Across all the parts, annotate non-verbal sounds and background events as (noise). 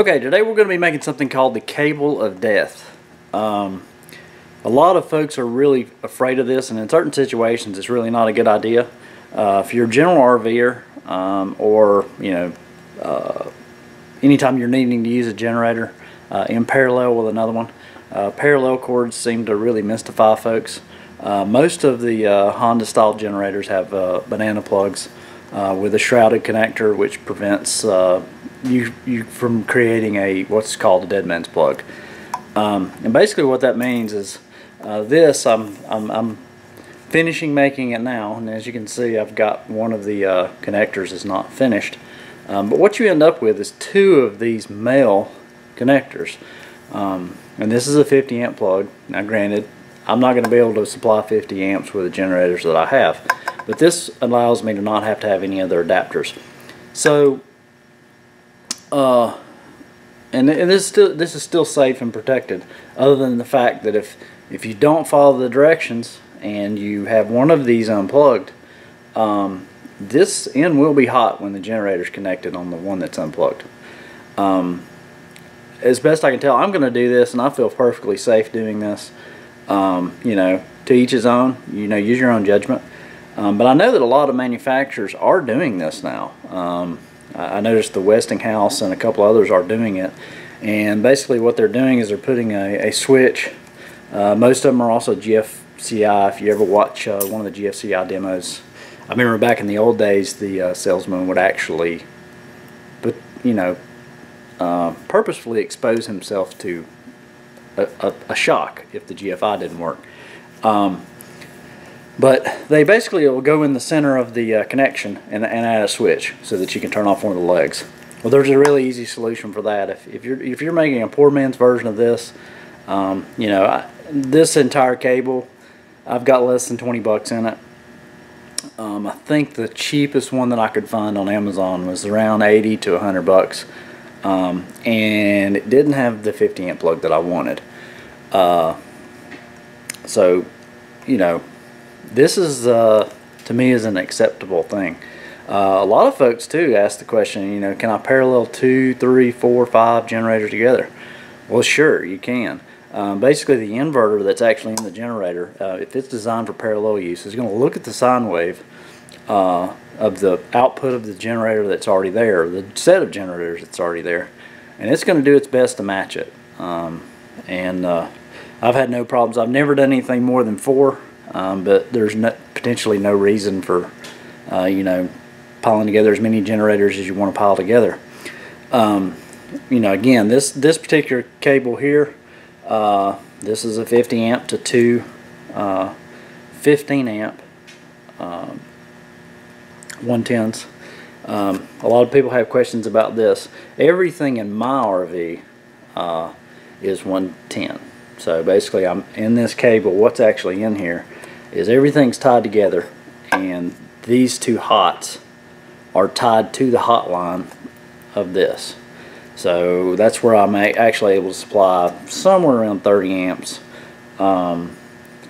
Okay, today we're going to be making something called the cable of death. Um, a lot of folks are really afraid of this, and in certain situations, it's really not a good idea. Uh, if you're a general RVer, um, or you know, uh, anytime you're needing to use a generator uh, in parallel with another one, uh, parallel cords seem to really mystify folks. Uh, most of the uh, Honda style generators have banana plugs with a shrouded connector, which prevents you you from creating a what's called a dead man's plug. Um, and basically what that means is uh, this I'm, I'm, I'm finishing making it now and as you can see I've got one of the uh, connectors is not finished. Um, but what you end up with is two of these male connectors. Um, and this is a 50 amp plug. Now granted I'm not going to be able to supply 50 amps with the generators that I have but this allows me to not have to have any other adapters. So uh, and, and this is still this is still safe and protected other than the fact that if if you don't follow the directions and you have one of these unplugged um, this end will be hot when the generator is connected on the one that's unplugged. Um, as best I can tell I'm gonna do this and I feel perfectly safe doing this. Um, you know to each his own you know use your own judgment. Um, but I know that a lot of manufacturers are doing this now. Um, I noticed the Westinghouse and a couple others are doing it. And basically what they're doing is they're putting a, a switch. Uh, most of them are also GFCI. If you ever watch uh, one of the GFCI demos, I remember back in the old days the uh, salesman would actually, but you know, uh, purposefully expose himself to a, a, a, shock if the GFI didn't work. Um, but they basically will go in the center of the uh, connection and, and add a switch so that you can turn off one of the legs. Well, there's a really easy solution for that. If, if you're if you're making a poor man's version of this, um, you know I, this entire cable, I've got less than 20 bucks in it. Um, I think the cheapest one that I could find on Amazon was around 80 to 100 bucks, um, and it didn't have the 50 amp plug that I wanted. Uh, so, you know, this is uh, to me is an acceptable thing. Uh, a lot of folks too ask the question, you know, can I parallel two, three, four, five generators together? Well, sure, you can. Um, basically, the inverter that's actually in the generator, uh, if it's designed for parallel use, is going to look at the sine wave uh, of the output of the generator that's already there, the set of generators that's already there, and it's going to do its best to match it. Um, and uh, I've had no problems. I've never done anything more than four um, but there's no, potentially no reason for uh, you know piling together as many generators as you want to pile together. Um, you know, again, this this particular cable here, uh, this is a 50 amp to two uh, 15 amp um, 110s. Um, a lot of people have questions about this. Everything in my RV uh, is 110. So basically, I'm in this cable. What's actually in here is everything's tied together and these two hots are tied to the hotline of this. So that's where I'm actually able to supply somewhere around 30 amps um,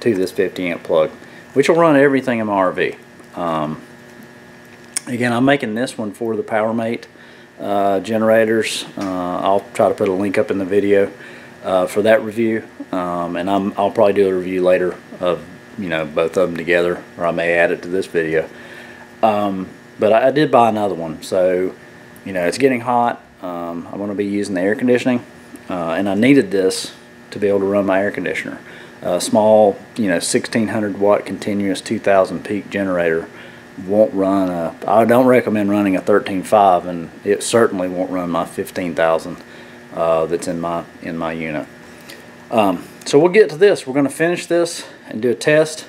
to this 50 amp plug, which will run everything in my RV. Um, again, I'm making this one for the PowerMate uh, generators. Uh, I'll try to put a link up in the video uh, for that review, um, and i will probably do a review later of you know both of them together or I may add it to this video. Um, but I, I, did buy another one. So you know it's getting hot. Um, I'm going to be using the air conditioning uh, and I needed this to be able to run my air conditioner. A small you know 1600 watt continuous 2000 peak generator won't run a, I don't recommend running a 13.5 and it certainly won't run my 15,000 uh, that's in my in my unit. Um, so we'll get to this. We're going to finish this and do a test.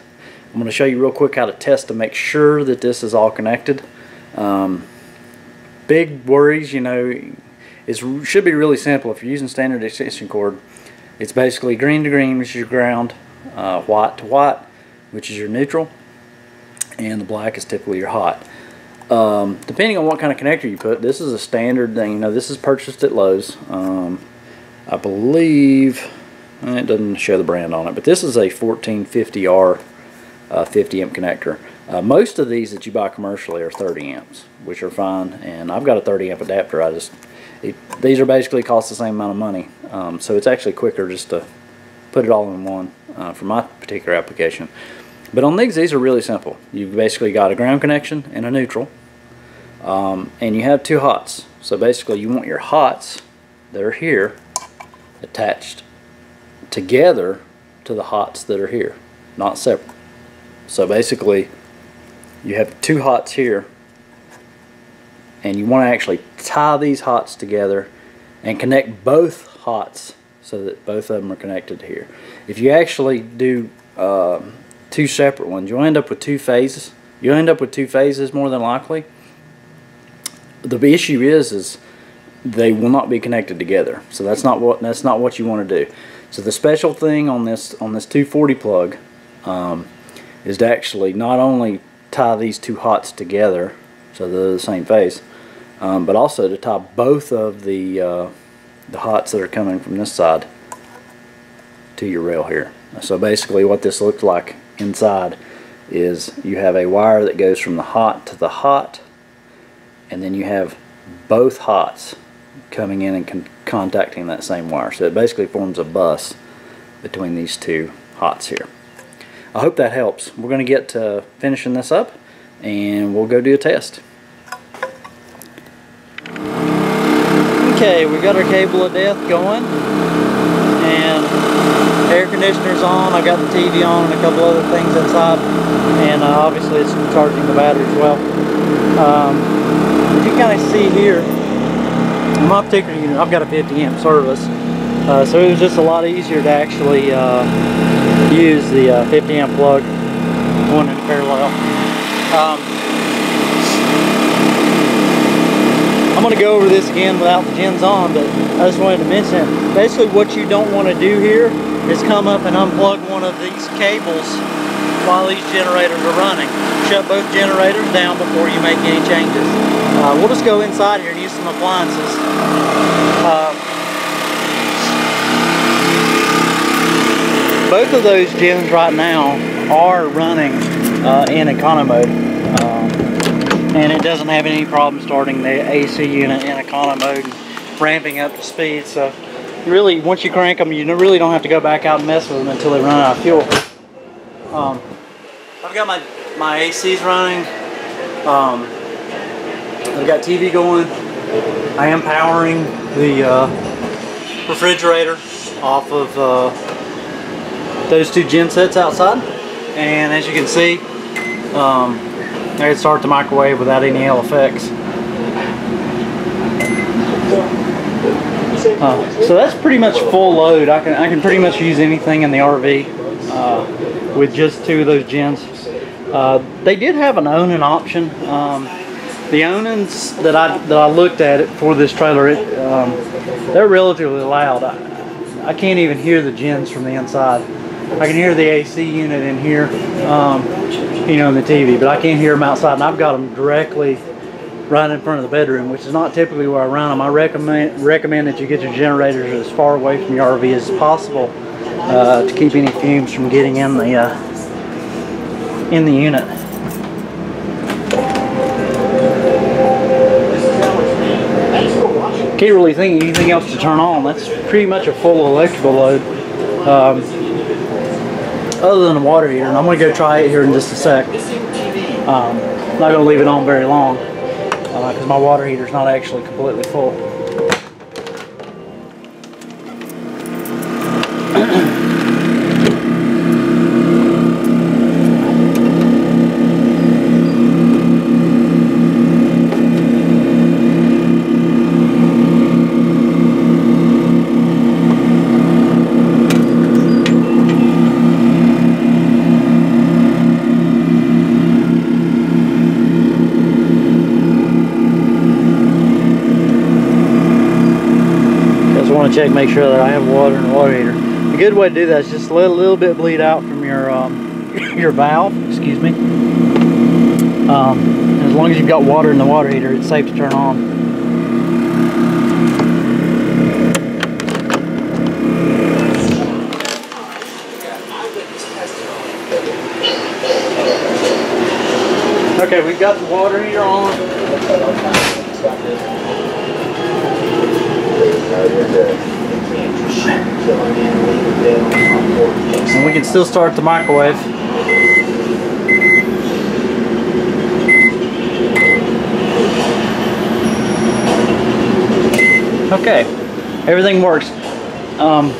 I'm going to show you real quick how to test to make sure that this is all connected. Um, big worries, you know, it should be really simple. If you're using standard extension cord, it's basically green to green, which is your ground, uh, white to white, which is your neutral, and the black is typically your hot. Um, depending on what kind of connector you put, this is a standard thing. You know, this is purchased at Lowe's. Um, I believe it doesn't show the brand on it, but this is a 1450R uh, 50 amp connector. Uh, most of these that you buy commercially are 30 amps, which are fine, and I've got a 30 amp adapter. I just it, these are basically cost the same amount of money. Um, so it's actually quicker just to put it all in one uh, for my particular application. But on these, these are really simple. You've basically got a ground connection and a neutral. Um, and you have two hots. So basically you want your hots that are here attached together to the hots that are here, not separate. So basically you have two hots here and you want to actually tie these hots together and connect both hots so that both of them are connected here. If you actually do uh, two separate ones, you'll end up with two phases. You'll end up with two phases more than likely. The issue is, is they will not be connected together. So that's not what that's not what you want to do. So the special thing on this on this 240 plug um, is to actually not only tie these two hots together so they're the same phase, um, but also to tie both of the uh, the hots that are coming from this side to your rail here. So basically what this looks like inside is you have a wire that goes from the hot to the hot and then you have both hots coming in and con contacting that same wire. So it basically forms a bus between these two hots here. I hope that helps. We're going to get to finishing this up and we'll go do a test. Okay, we got our cable of death going and air conditioner's on. I got the TV on and a couple other things inside and uh, obviously it's charging the battery as well. Um, you kind of see here, my particular unit, I've got a 50 amp service uh, so it was just a lot easier to actually uh, use the uh, 50 amp plug going in parallel. Um, I'm going to go over this again without the gens on, but I just wanted to mention, basically what you don't want to do here is come up and unplug one of these cables while these generators are running. Shut both generators down before you make any changes. Uh, we'll just go inside here and some appliances. Uh, both of those gens right now are running uh, in econo mode. And it doesn't have any problem starting the AC unit in econo mode ramping up to speed. So really once you crank them you really don't have to go back out and mess with them until they run out of fuel. Um, I've got my my ACs running. Um, I've got TV going I am powering the uh, refrigerator off of uh, those two gen sets outside and as you can see um, I can start the microwave without any effects. Uh, so that's pretty much full load. I can I can pretty much use anything in the RV uh, with just two of those gens. Uh, they did have an Onan option. Um, the Onans that I that I looked at it for this trailer, it, um, they're relatively loud. I, I can't even hear the gens from the inside. I can hear the AC unit in here. Um, you know, in the TV, but I can't hear them outside, and I've got them directly right in front of the bedroom, which is not typically where I run them. I recommend recommend that you get your generators as far away from your RV as possible uh, to keep any fumes from getting in the uh, in the unit. Can't really think of anything else to turn on. That's pretty much a full electrical load. Um, other than the water heater, and I'm going to go try it here in just a sec. Um, I'm not going to leave it on very long because uh, my water heater is not actually completely full. Check, make sure that I have water in the water heater. A good way to do that is just let a little bit bleed out from your um, (coughs) your valve, excuse me. Um, as long as you've got water in the water heater, it's safe to turn on. Okay, we've got the water heater on. And we can still start the microwave. Okay, everything works. Um,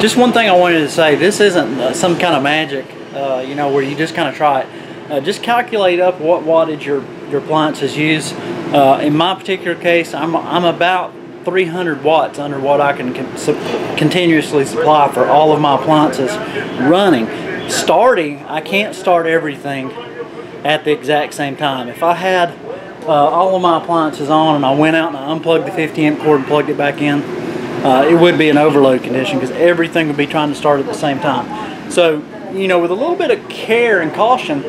just one thing I wanted to say, this isn't uh, some kind of magic, uh, you know, where you just kind of try it. Uh, just calculate up what wattage your, your appliances use. Uh, in my particular case, I'm, I'm about 300 watts under what I can con su continuously supply for all of my appliances running. Starting, I can't start everything at the exact same time. If I had uh, all of my appliances on and I went out and I unplugged the 50 amp cord and plugged it back in, uh, it would be an overload condition because everything would be trying to start at the same time. So, you know, with a little bit of care and caution,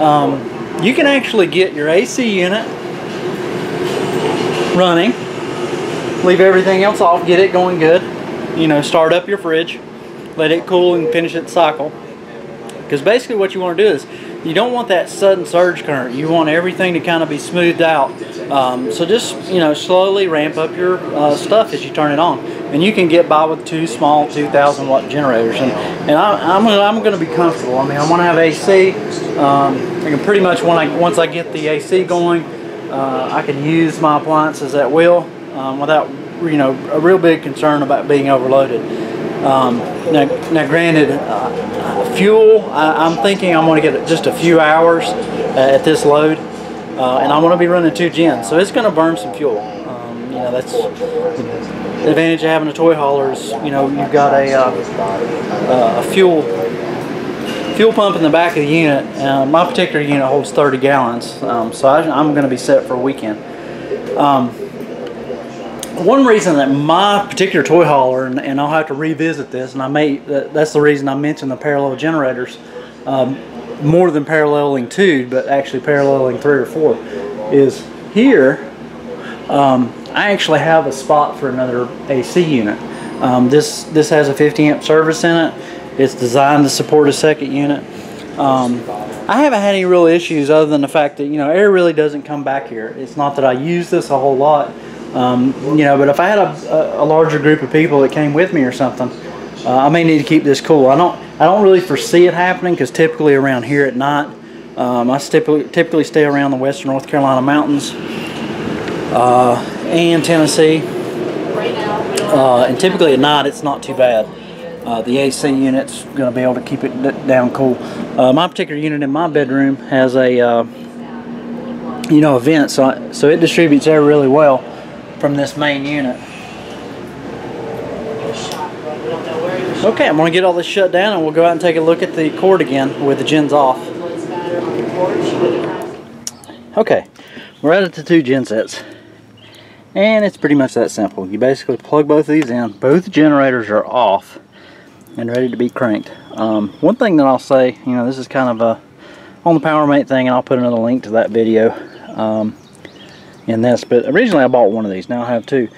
um, you can actually get your AC unit running, leave everything else off, get it going good, you know, start up your fridge, let it cool and finish its cycle. Because basically what you want to do is you don't want that sudden surge current. You want everything to kind of be smoothed out. Um, so just, you know, slowly ramp up your uh, stuff as you turn it on. And you can get by with two small 2,000 watt generators. And, and I, am I'm, I'm going to be comfortable. I mean, I want to have AC. Um, I can pretty much, when I, once I get the AC going, uh, I can use my appliances at will um, without, you know, a real big concern about being overloaded. Um, now, now, granted, uh, fuel, I, am thinking I'm going to get just a few hours uh, at this load, uh, and I'm going to be running two gens, so it's going to burn some fuel. Um, you know, that's the advantage of having a toy hauler is, you know, you've got a, uh, uh, a fuel fuel pump in the back of the unit. Uh, my particular unit holds 30 gallons, um, so I, am going to be set for a weekend. Um, one reason that my particular toy hauler, and, and, I'll have to revisit this, and I may, that's the reason I mentioned the parallel generators, um, more than paralleling two, but actually paralleling three or four, is here, um, I actually have a spot for another AC unit. Um, this, this has a 50 amp service in it. It's designed to support a second unit. Um, I haven't had any real issues other than the fact that, you know, air really doesn't come back here. It's not that I use this a whole lot, um, you know, but if I had a, a, larger group of people that came with me or something, uh, I may need to keep this cool. I don't, I don't really foresee it happening because typically around here at night, um, I typically, typically stay around the western North Carolina mountains uh, and Tennessee. Uh, and typically at night it's not too bad. Uh, the AC unit's going to be able to keep it down cool. Uh, my particular unit in my bedroom has a, uh, you know, a vent, so, I, so it distributes air really well from this main unit. Okay, I'm going to get all this shut down and we'll go out and take a look at the cord again with the gens off. Okay, we're at the two gen sets. And it's pretty much that simple. You basically plug both of these in. Both generators are off and ready to be cranked. Um, one thing that I'll say, you know, this is kind of a on the PowerMate thing, and I'll put another link to that video um, in this. But originally I bought one of these. Now I have two.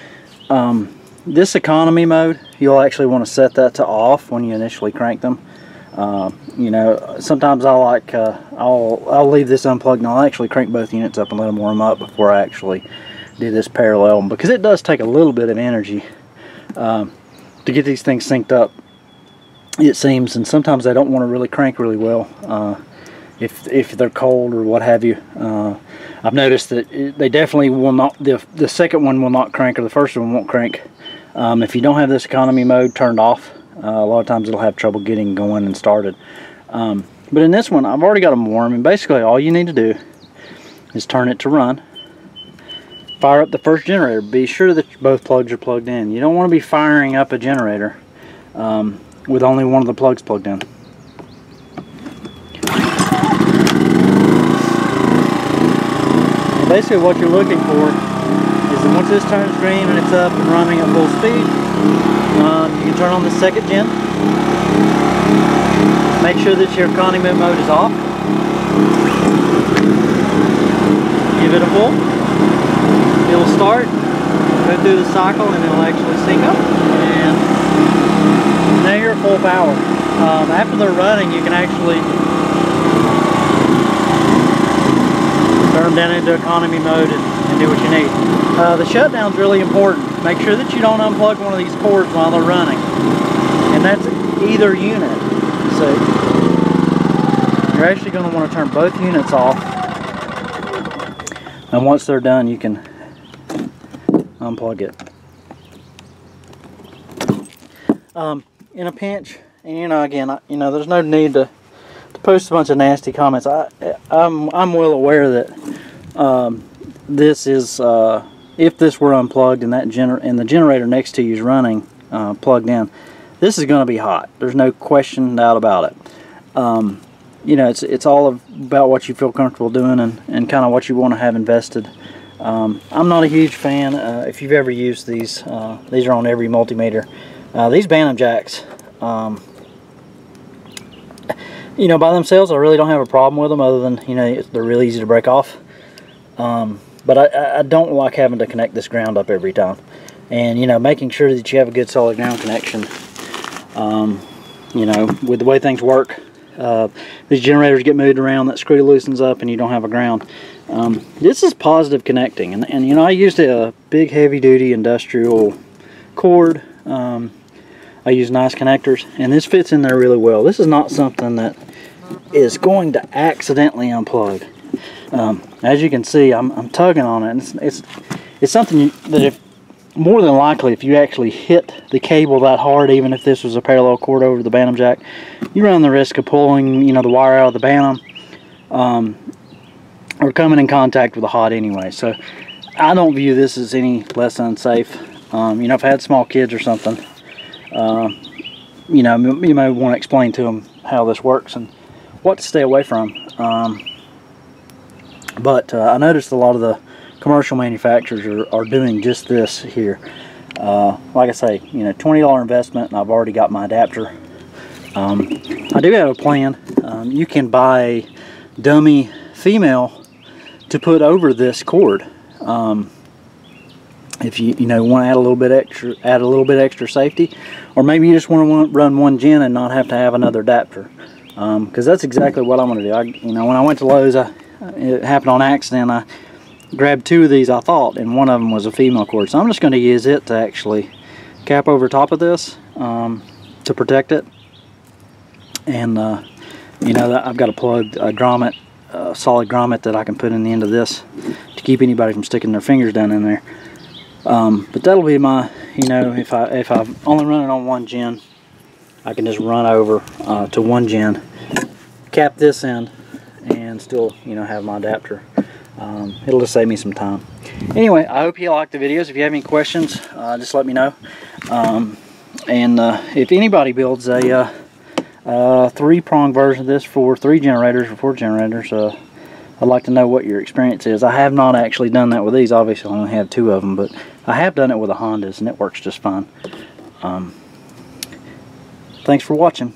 Um, this economy mode, you'll actually want to set that to off when you initially crank them. Uh, you know, sometimes I like, uh, I'll, I'll leave this unplugged and I'll actually crank both units up and let them warm up before I actually do this parallel because it does take a little bit of energy um, to get these things synced up it seems and sometimes they don't want to really crank really well uh, if if they're cold or what have you. Uh, I've noticed that they definitely will not the, the second one will not crank or the first one won't crank. Um, if you don't have this economy mode turned off uh, a lot of times it'll have trouble getting going and started. Um, but in this one I've already got them warm and basically all you need to do is turn it to run. Fire up the first generator. Be sure that both plugs are plugged in. You don't want to be firing up a generator. Um, with only one of the plugs plugged in. basically what you're looking for is that once this turns green and it's up and running at full speed, uh, you can turn on the second gen. Make sure that your economy mode is off. Give it a pull it'll start, go through the cycle, and it'll actually sync up. And full power. Um, after they're running, you can actually turn them down into economy mode and, and do what you need. Uh, the shutdown's really important. Make sure that you don't unplug one of these cords while they're running. And that's either unit. So you're actually going to want to turn both units off. And once they're done, you can unplug it. Um, in a pinch, and you know, again, I, you know, there's no need to, to post a bunch of nasty comments. I, I'm, I'm well aware that um, this is, uh, if this were unplugged and that gener and the generator next to you is running, uh, plugged in, this is going to be hot. There's no question doubt about it. Um, you know, it's it's all about what you feel comfortable doing and, and kind of what you want to have invested. Um, I'm not a huge fan. Uh, if you've ever used these, uh, these are on every multimeter. Uh, these Bantam jacks, um, you know, by themselves, I really don't have a problem with them other than, you know, they're really easy to break off. Um, but I, I don't like having to connect this ground up every time. And, you know, making sure that you have a good solid ground connection. Um, you know, with the way things work, uh, these generators get moved around, that screw loosens up and you don't have a ground. Um, this is positive connecting. And, and, you know, I used a big heavy duty industrial cord. Um, I use nice connectors and this fits in there really well. This is not something that is going to accidentally unplug. Um, as you can see, I'm, I'm tugging on it. It's, it's, it's something that if more than likely if you actually hit the cable that hard even if this was a parallel cord over the Bantam jack you run the risk of pulling you know the wire out of the Bantam um, or coming in contact with the hot anyway so I don't view this as any less unsafe um, you know if I had small kids or something uh, you know you may want to explain to them how this works and what to stay away from um, but uh, I noticed a lot of the commercial manufacturers are, are doing just this here. Uh, like I say, you know, $20 investment and I've already got my adapter. Um, I do have a plan. Um, you can buy a dummy female to put over this cord. Um, if you you know want to add a little bit extra add a little bit extra safety or maybe you just want to run one gen and not have to have another adapter. Because um, that's exactly what I'm going to do. I, you know when I went to Lowe's I, it happened on accident. I grabbed two of these I thought and one of them was a female cord. So I'm just going to use it to actually cap over top of this um, to protect it. And uh, you know I've got a plug a grommet a solid grommet that I can put in the end of this to keep anybody from sticking their fingers down in there um, but that'll be my you know if I if I'm only running on one gen I can just run over uh, to one gen cap this in, and still you know have my adapter um, it'll just save me some time. Anyway, I hope you like the videos. If you have any questions, uh, just let me know. Um, and uh, if anybody builds a uh, three-prong version of this for three generators or four generators, uh, I'd like to know what your experience is. I have not actually done that with these. Obviously, I only have two of them, but I have done it with a Hondas, and it works just fine. Um, thanks for watching.